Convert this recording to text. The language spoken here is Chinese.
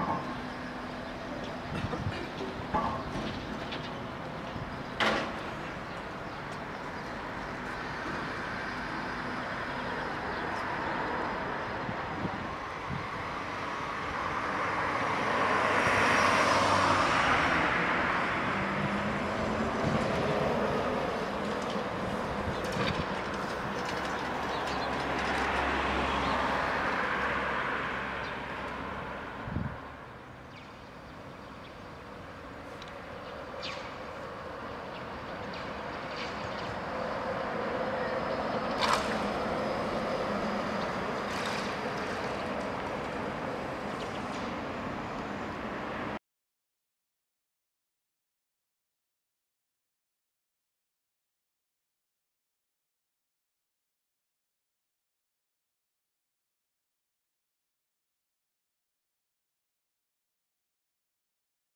好。